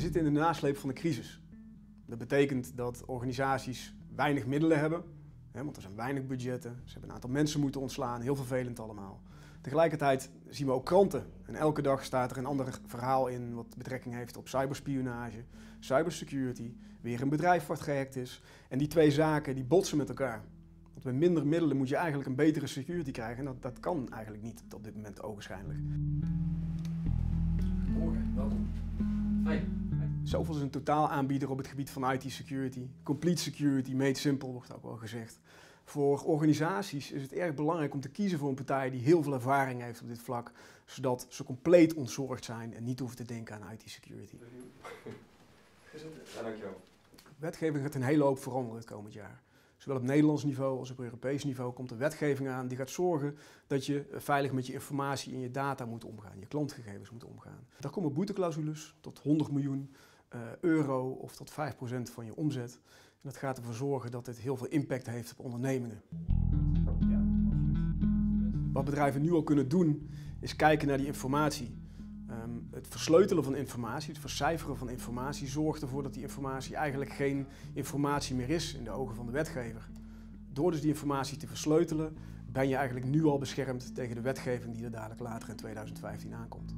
zitten in de nasleep van de crisis. Dat betekent dat organisaties weinig middelen hebben, hè, want er zijn weinig budgetten. Ze hebben een aantal mensen moeten ontslaan, heel vervelend allemaal. Tegelijkertijd zien we ook kranten. En elke dag staat er een ander verhaal in wat betrekking heeft op cyberspionage, cybersecurity, weer een bedrijf wat gehackt is. En die twee zaken die botsen met elkaar. Want met minder middelen moet je eigenlijk een betere security krijgen. En dat, dat kan eigenlijk niet op dit moment ogenschijnlijk. Morgen, welkom. Fijn. Zoveel is een totaalaanbieder op het gebied van IT security. Complete security, made simple wordt ook wel gezegd. Voor organisaties is het erg belangrijk om te kiezen voor een partij die heel veel ervaring heeft op dit vlak, zodat ze compleet ontzorgd zijn en niet hoeven te denken aan IT security. Ja, dankjewel. Wetgeving gaat een hele hoop veranderen het komend jaar. Zowel op Nederlands niveau als op Europees niveau komt er wetgeving aan die gaat zorgen dat je veilig met je informatie en je data moet omgaan, je klantgegevens moet omgaan. Daar komen boeteclausules tot 100 miljoen euro of tot 5% van je omzet. En dat gaat ervoor zorgen dat dit heel veel impact heeft op ondernemingen. Ja, Wat bedrijven nu al kunnen doen, is kijken naar die informatie. Um, het versleutelen van informatie, het vercijferen van informatie, zorgt ervoor dat die informatie eigenlijk geen informatie meer is in de ogen van de wetgever. Door dus die informatie te versleutelen, ben je eigenlijk nu al beschermd tegen de wetgeving die er dadelijk later in 2015 aankomt.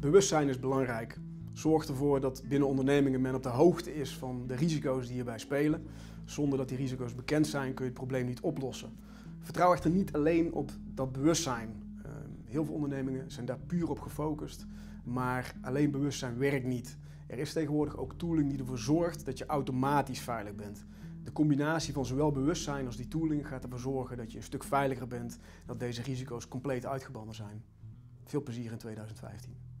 Bewustzijn is belangrijk. Zorg ervoor dat binnen ondernemingen men op de hoogte is van de risico's die hierbij spelen. Zonder dat die risico's bekend zijn kun je het probleem niet oplossen. Vertrouw echter niet alleen op dat bewustzijn. Ehm, heel veel ondernemingen zijn daar puur op gefocust, maar alleen bewustzijn werkt niet. Er is tegenwoordig ook tooling die ervoor zorgt dat je automatisch veilig bent. De combinatie van zowel bewustzijn als die tooling gaat ervoor zorgen dat je een stuk veiliger bent, dat deze risico's compleet uitgebannen zijn. Veel plezier in 2015.